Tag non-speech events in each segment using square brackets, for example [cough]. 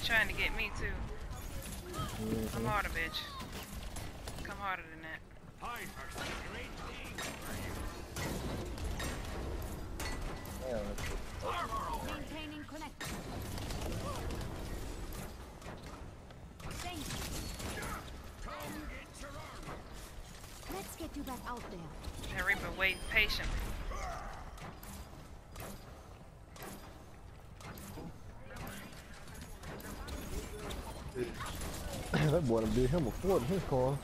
They're trying to get me too. Come Mhm. harder, bitch. Come harder than that. Maintaining connection. Thank you. Let's get you back out there. Reaper waiting patiently. That boy done did him a fort in his car.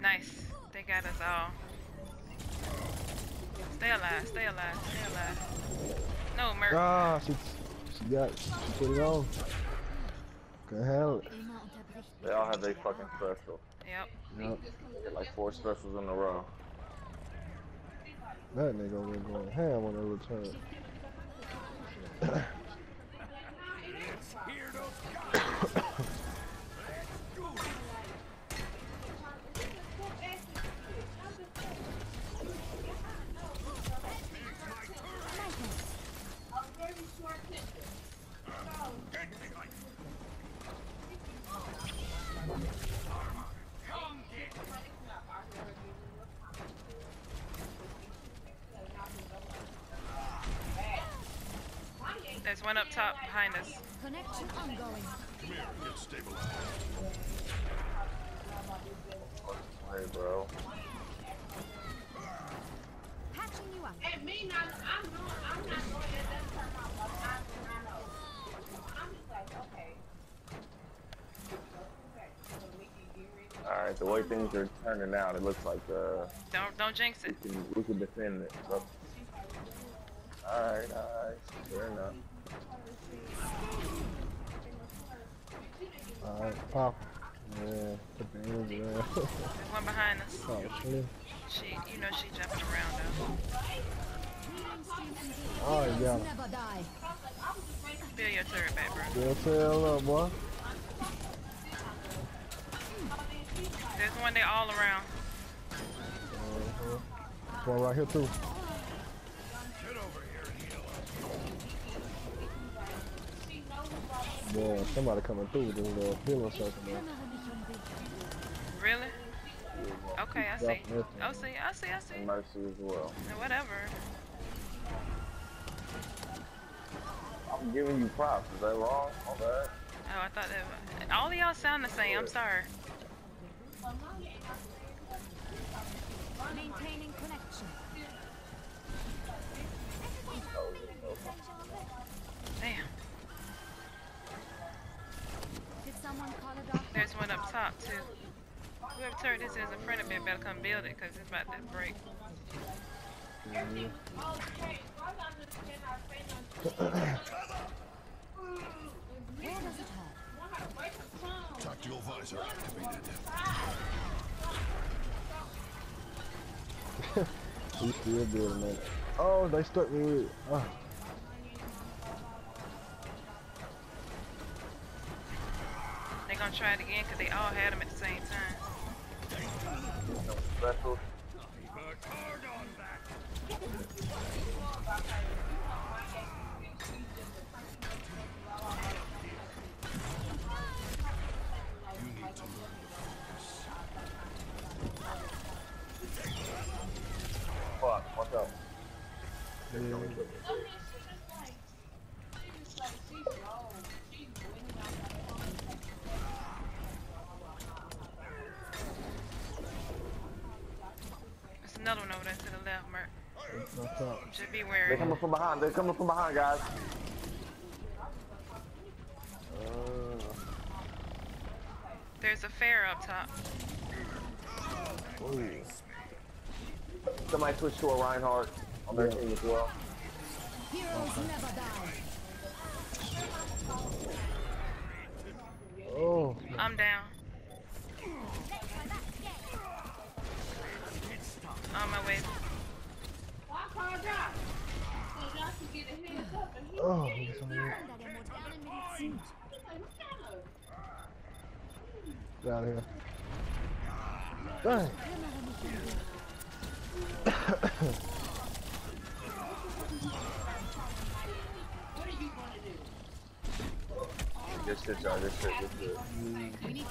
Nice. They got us all. Stay alive, stay alive, stay alive. No, Merc. Ah, she, she got, she put it on. Couldn't handle it. Immer unterbricht They all have their fucking special. Yep. Yep. They get like four specials in a row. That nigga over there going ham on the return. There's one up top behind us. Connection ongoing. Hey, bro. Patching you up. And me not, I'm not, I'm not going to let turn my bus. I, I know. I'm just like, okay. Okay, so we can get rid of All right, the way things are turning out, it looks like uh, Don't don't jinx it. we can we can defend it. So. All right, all right, fair enough. Alright, pop. Yeah, put the energy in. There's [laughs] one behind us. oh, shit. She, you know, she jumped around though. Healing stream engaged. Oh, yeah. Fill your turret back, bro. Still tail up, boy. There's one there all around. Uh-huh. One right here, too. Yeah, somebody coming through with this little healing circle, man. Kümmere mich um. Really? Okay, I see. I see, I see, I see. Mercy as well. Whatever. I'm giving you props. Is that wrong? All that? Oh, I thought that. All y'all sound the same. I'm sorry. Maintaining one up top too. Whoever turret this is in front of me better come build it because it's about to break. Where does it? Tactical visor activated. He still building that. Oh, they stuck me with. Ah. They gonna try it again because they all had them at the same time. Specials. Fuck, what's up? There's another one over there to the left, Merc. Should be They're coming from behind. They're coming from behind, guys. Uh, There's a Pharah up top. ooh. Somebody switch to a Reinhardt on their Yeah. team as well. Heroes never die. Oh, I'm down. On my way. Oh, get some of that. Von der modernen Medizin. Get out of here. Dang. Need to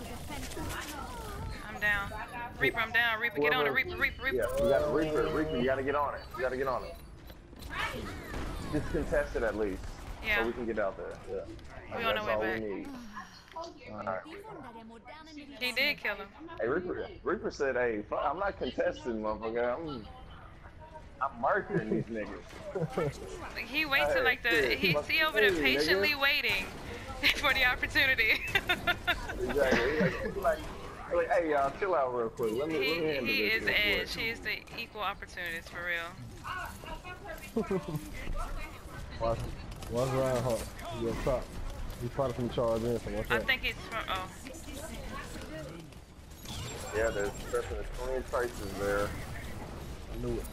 defend them. I'm down. Reaper, I'm down. Reaper, get on it. Reaper, Reaper, Reaper. Yeah, we got a Reaper. Reaper, you gotta get on it. You gotta get on it. Just contest it at least. So we can get out there. Yeah. We on our way back. we need. Alright. Die Wunder der modernen Medizin. He did kill him. Hey, Reaper, Reaper said, hey, fuck, I'm not contesting, motherfucker. I'm, I'm murdering these niggas. [laughs] He waits till like the he's he over there you, nigga. patiently waiting [laughs] for the opportunity. Exactly. Like, like, like, hey, y'all, chill out real quick. Let me, let me he handle this is edge. He is the equal opportunist for real. [laughs] Watch, watch Reinhardt. He up top. He's probably from charge in, so watch I out. think he's from oh Yeah, there's definitely clean traces there. I knew it.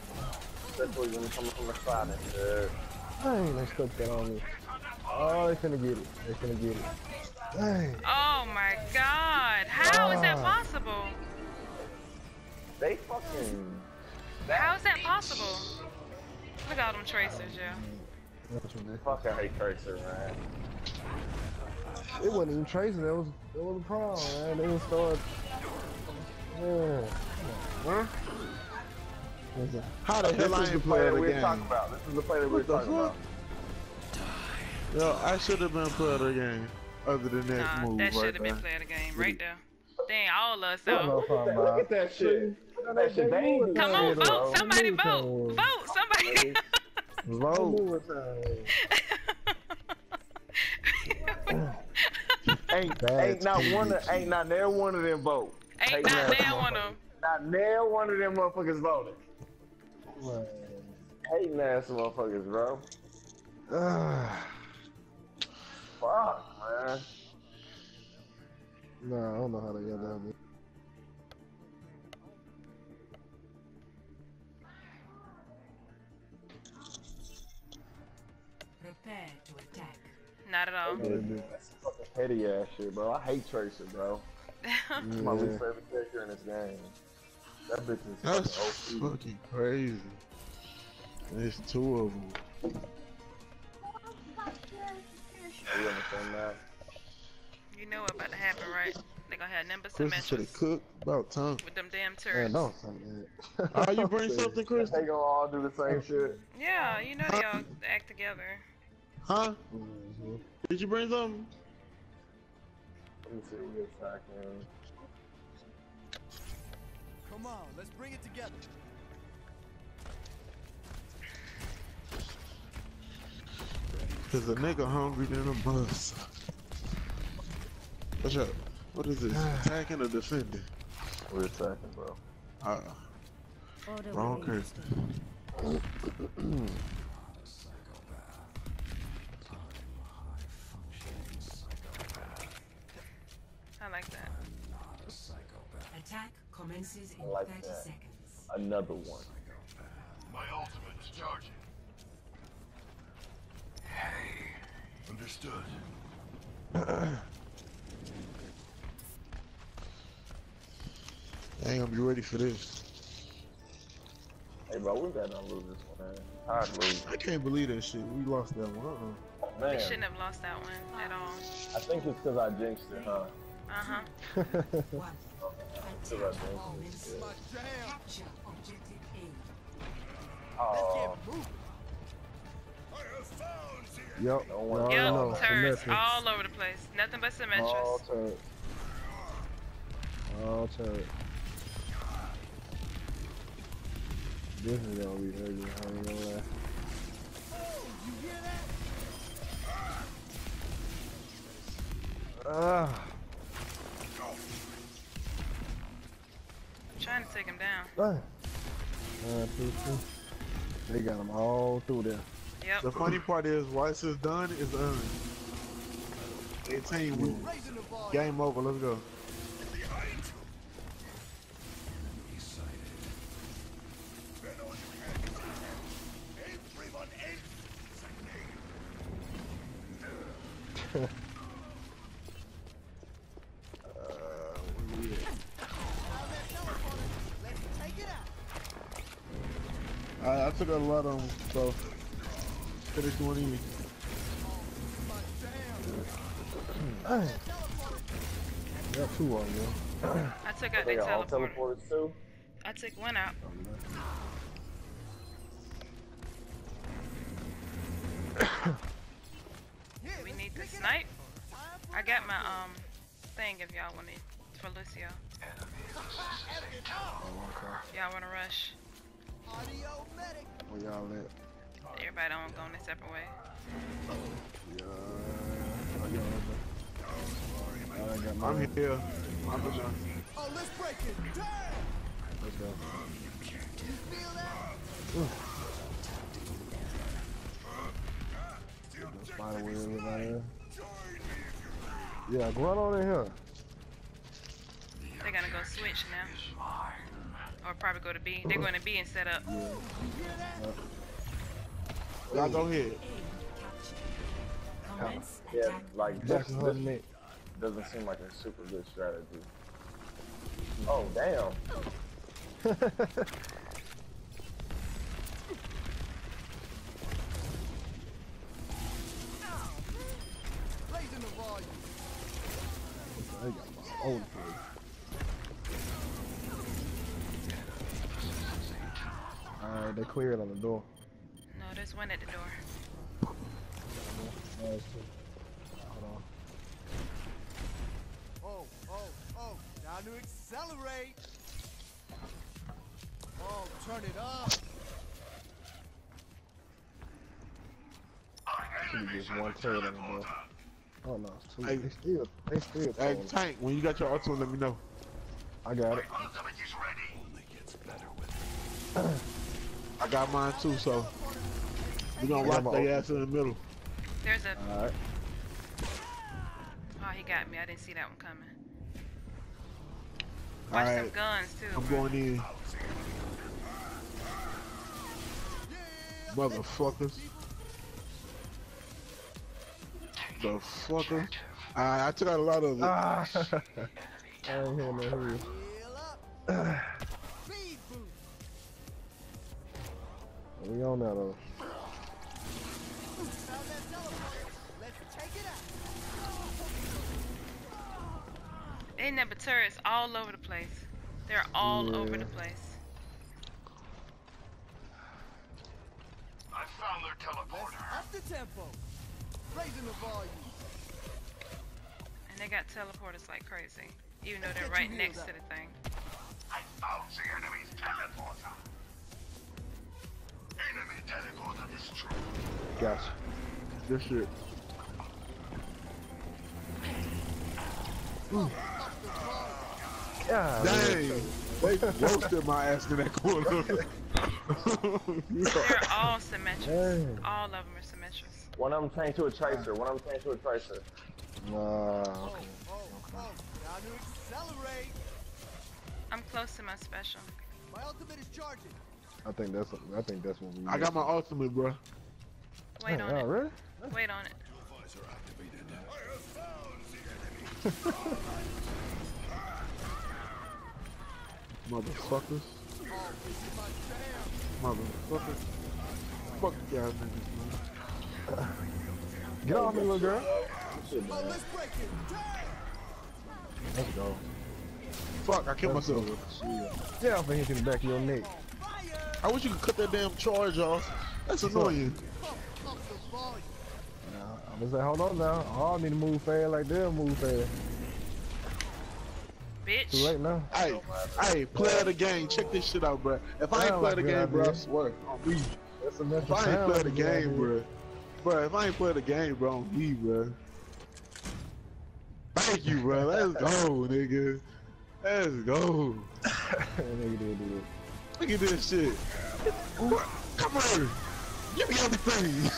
Especially when coming from the side. Uh, Dang, they stuck that on me. Oh, they finna get it. They finna get it. Dang. oh my god! How is that Ah. possible? they fucking. How is that possible? Look at all them tracers, yeah. That's what they- Fuck, I hate Tracer, man. It wasn't even tracing. That was that was a problem, man. They was started. Yeah. Huh? How the This hell I is the ain't play play that the we're talking about. This is the play that we were What the talking about. Yo, I should have been playing of the game. Other than that Nah, move that should have been playing play the game right there. Dang, all of us I though. if I'm Look at that shit. That shit. They Come on, vote! Somebody vote! Vote! Somebody! Vote. Uh, [laughs] ain't, Bad ain't not one of, ain't not there one of them vote. Ain't not man, there one of them. Not there one of them motherfuckers voted. Hating ass motherfuckers, bro. [sighs] Fuck, man. Nah, I don't know how they got down there. Prepare to attack. Not at all. They. That's fucking petty ass shit, bro. I hate Tracer, bro. He's [laughs] my least favorite character in this game. That bitch is That's fucking OP. fucking crazy. There's two of them. You understand that? you know what about to happen, right? They gonna have Nimbus Chris should Symmetras have cooked about time. with them damn Man, turrets. don't say that. Ah, you bring something, [laughs] Chris? They gonna all do the same shit. Yeah, you know they all act together. Huh? Mhm. Did you bring something? Let me see what you're attacking. Come on, let's bring it together. Cause a nigga hungry than a bus. What's up? What is this? [sighs] Attacking or defending? We're attacking, bro. Uh, Order wrong will be. I like that. Attack commences in like 30 that. seconds. Another one. My ultimate is charging. Understood. I ain't gonna be ready for this. Hey, bro, we better not lose this one, man. I'd lose. I can't believe that shit. We lost that one. Uh-uh. We Man, shouldn't have lost that one at all. I think it's because I jinxed it, huh? [laughs] Uh huh. One. Because I jinxed it. My. Capture objective A. Oh, Get moving. I have found the Yep. No one- Yep, no, no. turrets all over the place. Nothing but All Symmetras. turret. All turret. This is gonna be ugly. I ain't gonna lie. Ah, I'm trying to take him down. dang. One, two, three. They got him all through there. Yep. The funny part is, once it's done, it's done. 18 we raising the volume. Game over. Let's go. I, I took a lot of them, so finish one in. Dang. Got two on you. I took out They the got all teleporter. too. I took one out. we need to snipe. I got my um thing if y'all want it for Lucio. Y'all wanna rush? Where y'all at? Everybody don't go in a separate way. Yeah. Oh, y'all at the- I ain't got my I'm here. I'm just Oh, let's break it. Damn! Let's go. You feel that? Spider web everybody here. Yeah, go right on in here. They're gonna go switch now. Or probably go to B. They're going to B and set up. Y'all go ahead. Yeah, like this, this it. doesn't seem like a super good strategy. Oh damn! Raising the volume. They got my own place. Alright, they cleared on the door. No, there's one at the door. Hold on. Oh, oh, oh. Time to accelerate. Oh, turn it up. Should be just one turret on the. Oh no, it's two. Hey. They still, they still. Hey. Tank, when you got your ultimate, let me know. I got it. I got mine too, so we gonna Yeah, rock their ass in the middle. There's a. Alright. Oh, he got me. I didn't see that one coming. Watch them Alright, guns too. I'm bro. going in. Motherfuckers. The fucker. I, I took out a lot of it. Ah. [laughs] I ain't hear no hurry. Heal up. Speed boost. We on that though. Found that teleporter. Let's take it out. They number turrets all over the place. They're all over the place. Let's up the tempo. Raising the volume. And they got teleporters like crazy. Even though they're right next to the thing. I found the enemy's teleporter. Enemy teleporter destroyed. Gotcha. This shit. Yeah. Dang. They roasted my ass in that corner. They're all symmetric. Dang. All of them are Symmetras. One of them changed to a tracer. One of them changed to a tracer. Nah. Oh, oh, oh. Accelerate. I'm close to my special. My ultimate is charging. I think that's I think that's what we. I got my ultimate, bro. Wait on oh, it. really? Wait on it. Motherfuckers. This is my jam. Motherfuckers. Fuck y'all niggas, man. [laughs] Get off me, little girl. Let's break it. Damn. Let's go. Fuck, I killed myself. Get off and hit you in the back of your neck. I wish you could cut that damn charge off. That's annoying. Pump up the volume. Nah, I'm gonna say, hold on now. I need to move fast like they'll move fast. Too Bitch. late now. Hey, hey, play the game. Check this shit out, bro. Oh if I ain't play the game, bro, I idea. swear, on me. That's a If I ain't play the game, bro. Bro, if I ain't play the game, bro, on me, bro. Thank you, bro. Let's go, nigga. Let's go. [laughs] Nigga did do Look at this shit. Come on. Give me everything.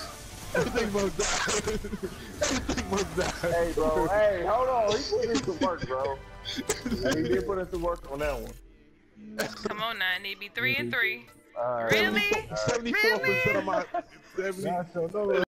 Everything must die. [laughs] everything must die. Hey, bro. hey, hold on. He put in some work, bro. he did put in some work on that one. Come on now. I need to be three and three. All right. Really? 74% of my 70,